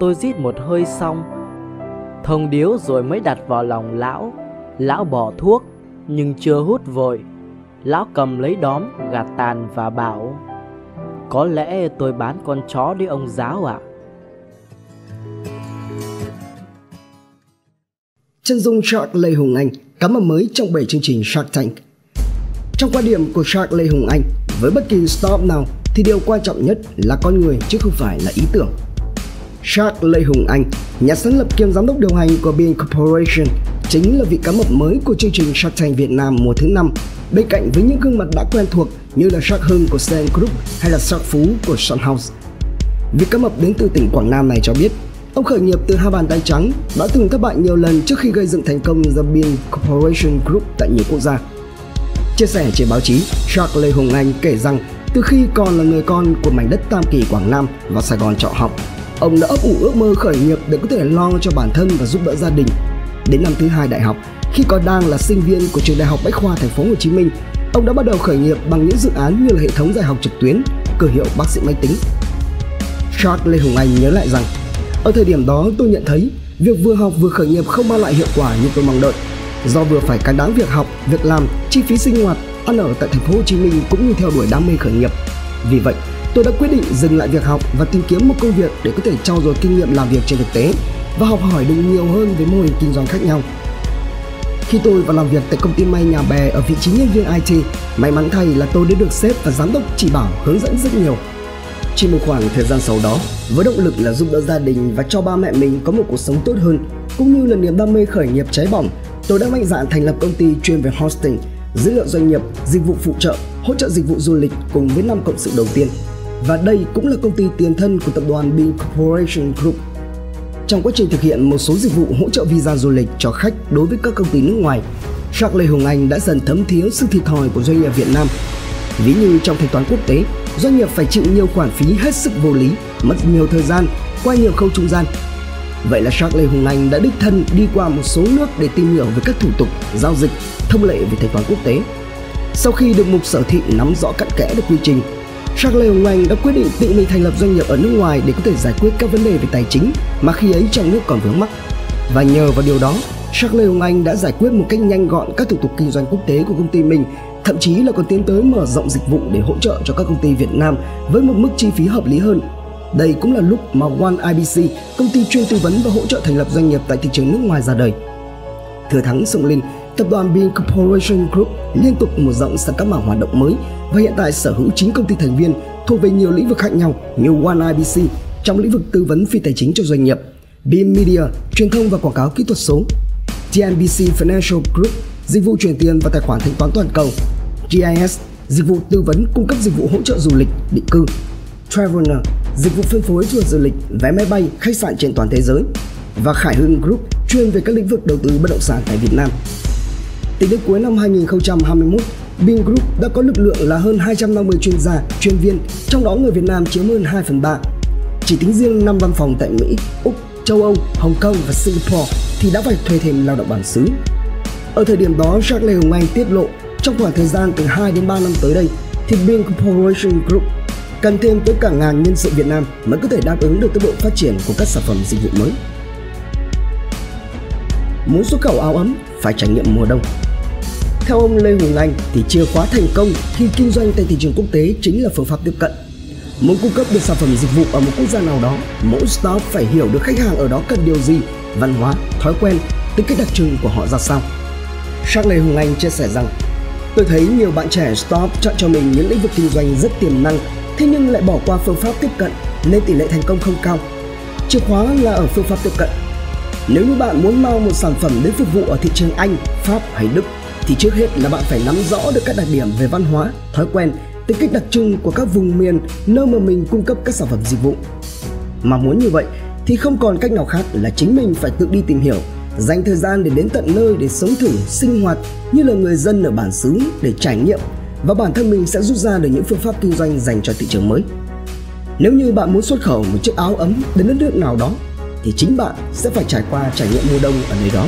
tôi rít một hơi xong. Thông điếu rồi mới đặt vào lòng lão. Lão bỏ thuốc, Nhưng chưa hút vội. Lão cầm lấy đóm, gạt tàn và bảo, Có lẽ tôi bán con chó đi ông giáo ạ. À? Chân dung Shark Lê Hùng Anh cá mập mới trong 7 chương trình Shark Tank. Trong quan điểm của Shark Lê Hùng Anh, với bất kỳ startup nào thì điều quan trọng nhất là con người chứ không phải là ý tưởng. Shark Lê Hùng Anh, nhà sáng lập kiêm giám đốc điều hành của Bean Corporation, chính là vị cá mập mới của chương trình Shark Tank Việt Nam mùa thứ 5, bên cạnh với những gương mặt đã quen thuộc như là Shark Hưng của Sen Group hay là Shark Phú của Sun House. Vị cá mập đến từ tỉnh Quảng Nam này cho biết, ông khởi nghiệp từ hai bàn tay trắng, đã từng thất bại nhiều lần trước khi gây dựng thành công The Bean Corporation Group tại nhiều quốc gia. Chia sẻ trên báo chí, Shark Lê Hùng Anh kể rằng từ khi còn là người con của mảnh đất Tam Kỳ Quảng Nam và Sài Gòn trọ học, ông đã ấp ủ ước mơ khởi nghiệp để có thể lo cho bản thân và giúp đỡ gia đình. Đến năm thứ hai đại học, khi còn đang là sinh viên của trường Đại học Bách khoa Thành phố Hồ Chí Minh, ông đã bắt đầu khởi nghiệp bằng những dự án như là hệ thống dạy học trực tuyến, cửa hiệu bác sĩ máy tính. Charles Lê Hùng Anh nhớ lại rằng, ở thời điểm đó tôi nhận thấy việc vừa học vừa khởi nghiệp không mang lại hiệu quả như tôi mong đợi. Do vừa phải cán đáng việc học, việc làm, chi phí sinh hoạt, ăn ở tại thành phố Hồ Chí Minh cũng như theo đuổi đam mê khởi nghiệp. Vì vậy, tôi đã quyết định dừng lại việc học và tìm kiếm một công việc để có thể trau dồi kinh nghiệm làm việc trên thực tế và học hỏi được nhiều hơn về mô hình kinh doanh khác nhau. Khi tôi vào làm việc tại công ty may nhà bè ở vị trí nhân viên IT, may mắn thay là tôi đã được sếp và giám đốc chỉ bảo hướng dẫn rất nhiều. Chỉ một khoảng thời gian sau đó, với động lực là giúp đỡ gia đình và cho ba mẹ mình có một cuộc sống tốt hơn, cũng như là niềm đam mê khởi nghiệp cháy bỏng, tôi đã mạnh dạn thành lập công ty chuyên về hosting, dữ liệu doanh nghiệp, dịch vụ phụ trợ, hỗ trợ dịch vụ du lịch cùng với năm cộng sự đầu tiên và đây cũng là công ty tiền thân của tập đoàn Bing Corporation Group. Trong quá trình thực hiện một số dịch vụ hỗ trợ visa du lịch cho khách đối với các công ty nước ngoài, Jacques Lê Hùng Anh đã dần thấm thiếu sự thiệt thòi của doanh nghiệp Việt Nam. Ví như trong thanh toán quốc tế, doanh nghiệp phải chịu nhiều khoản phí hết sức vô lý, mất nhiều thời gian, qua nhiều khâu trung gian. Vậy là Jacques Lê Hùng Anh đã đích thân đi qua một số nước để tìm hiểu về các thủ tục, giao dịch, thông lệ về thanh toán quốc tế. Sau khi được mục sở thị nắm rõ cặn kẽ được quy trình, Charles Hồng Anh đã quyết định tự mình thành lập doanh nghiệp ở nước ngoài để có thể giải quyết các vấn đề về tài chính mà khi ấy trong nước còn vướng mắc. Và nhờ vào điều đó, Charles Hồng Anh đã giải quyết một cách nhanh gọn các thủ tục kinh doanh quốc tế của công ty mình, thậm chí là còn tiến tới mở rộng dịch vụ để hỗ trợ cho các công ty Việt Nam với một mức chi phí hợp lý hơn. Đây cũng là lúc mà One IBC, công ty chuyên tư vấn và hỗ trợ thành lập doanh nghiệp tại thị trường nước ngoài ra đời. Thừa thắng Sông Linh tập đoàn Bean Corporation Group liên tục mở rộng sang các mảng hoạt động mới và hiện tại sở hữu 9 công ty thành viên thuộc về nhiều lĩnh vực khác nhau như One IBC trong lĩnh vực tư vấn phi tài chính cho doanh nghiệp, Beam Media, truyền thông và quảng cáo kỹ thuật số, TNBC Financial Group, dịch vụ chuyển tiền và tài khoản thanh toán toàn cầu, GIS, dịch vụ tư vấn cung cấp dịch vụ hỗ trợ du lịch, định cư, Traveler, dịch vụ phân phối tour du lịch, vé máy bay, khách sạn trên toàn thế giới và Khải Hưng Group chuyên về các lĩnh vực đầu tư bất động sản tại Việt Nam. Tính đến cuối năm 2021, Bin Group đã có lực lượng là hơn 250 chuyên gia, chuyên viên, trong đó người Việt Nam chiếm hơn 2 phần 3. Chỉ tính riêng 5 văn phòng tại Mỹ, Úc, châu Âu, Hồng Kông và Singapore thì đã phải thuê thêm lao động bản xứ. Ở thời điểm đó, Jack Lê Hồng Anh tiết lộ trong khoảng thời gian từ 2 đến 3 năm tới đây thì Bin Corporation Group cần thêm tới cả ngàn nhân sự Việt Nam mới có thể đáp ứng được tốc độ phát triển của các sản phẩm dịch vụ mới. Muốn xuất khẩu áo ấm phải trải nghiệm mùa đông theo ông Lê Hùng Anh thì chìa khóa thành công khi kinh doanh tại thị trường quốc tế chính là phương pháp tiếp cận. Muốn cung cấp được sản phẩm dịch vụ ở một quốc gia nào đó, mỗi startup phải hiểu được khách hàng ở đó cần điều gì, văn hóa, thói quen, tính cách đặc trưng của họ ra sao. Charles Lê Hùng Anh chia sẻ rằng Tôi thấy nhiều bạn trẻ startup chọn cho mình những lĩnh vực kinh doanh rất tiềm năng, thế nhưng lại bỏ qua phương pháp tiếp cận nên tỷ lệ thành công không cao. Chìa khóa là ở phương pháp tiếp cận. Nếu như bạn muốn mang một sản phẩm đến phục vụ ở thị trường Anh, Pháp hay Đức thì trước hết là bạn phải nắm rõ được các đặc điểm về văn hóa, thói quen, tính cách đặc trưng của các vùng miền nơi mà mình cung cấp các sản phẩm dịch vụ. Mà muốn như vậy thì không còn cách nào khác là chính mình phải tự đi tìm hiểu, dành thời gian để đến tận nơi để sống thử, sinh hoạt như là người dân ở bản xứ để trải nghiệm và bản thân mình sẽ rút ra được những phương pháp kinh doanh dành cho thị trường mới. Nếu như bạn muốn xuất khẩu một chiếc áo ấm đến đất nước nào đó thì chính bạn sẽ phải trải qua trải nghiệm mùa đông ở nơi đó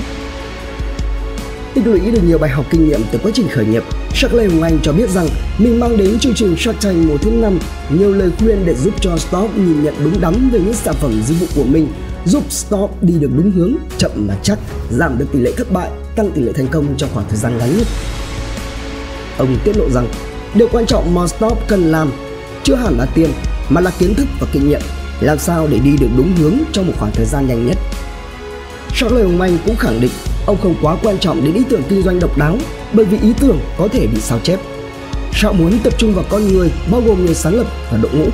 tích lũy được nhiều bài học kinh nghiệm từ quá trình khởi nghiệp Shark Lê Hùng Anh cho biết rằng mình mang đến chương trình Shark Tank mùa thứ năm nhiều lời khuyên để giúp cho Stop nhìn nhận đúng đắn về những sản phẩm dịch vụ của mình, giúp Stop đi được đúng hướng, chậm mà chắc, giảm được tỷ lệ thất bại, tăng tỷ lệ thành công trong khoảng thời gian ngắn nhất. Ông tiết lộ rằng điều quan trọng mà Stop cần làm chưa hẳn là tiền mà là kiến thức và kinh nghiệm làm sao để đi được đúng hướng trong một khoảng thời gian nhanh nhất. Charles Hồng Anh cũng khẳng định ông không quá quan trọng đến ý tưởng kinh doanh độc đáo bởi vì ý tưởng có thể bị sao chép. Shark muốn tập trung vào con người bao gồm người sáng lập và đội ngũ.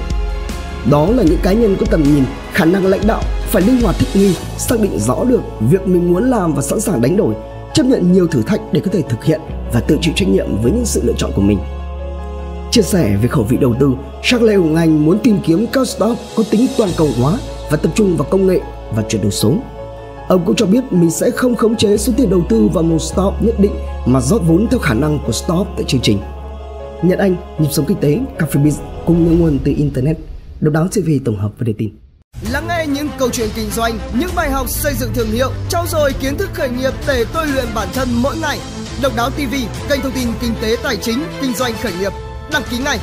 Đó là những cá nhân có tầm nhìn, khả năng lãnh đạo, phải linh hoạt thích nghi, xác định rõ được việc mình muốn làm và sẵn sàng đánh đổi, chấp nhận nhiều thử thách để có thể thực hiện và tự chịu trách nhiệm với những sự lựa chọn của mình. Chia sẻ về khẩu vị đầu tư, Charles Hùng Anh muốn tìm kiếm các startup có tính toàn cầu hóa và tập trung vào công nghệ và chuyển đổi số. Ông cũng cho biết mình sẽ không khống chế số tiền đầu tư vào một stop nhất định mà rót vốn theo khả năng của stop tại chương trình. Nhật Anh, nhịp sống kinh tế, Cafe Biz cùng những nguồn từ Internet, độc đáo TV tổng hợp và đề tin. Lắng nghe những câu chuyện kinh doanh, những bài học xây dựng thương hiệu, trau dồi kiến thức khởi nghiệp để tôi luyện bản thân mỗi ngày. Độc đáo TV, kênh thông tin kinh tế tài chính, kinh doanh khởi nghiệp. Đăng ký ngay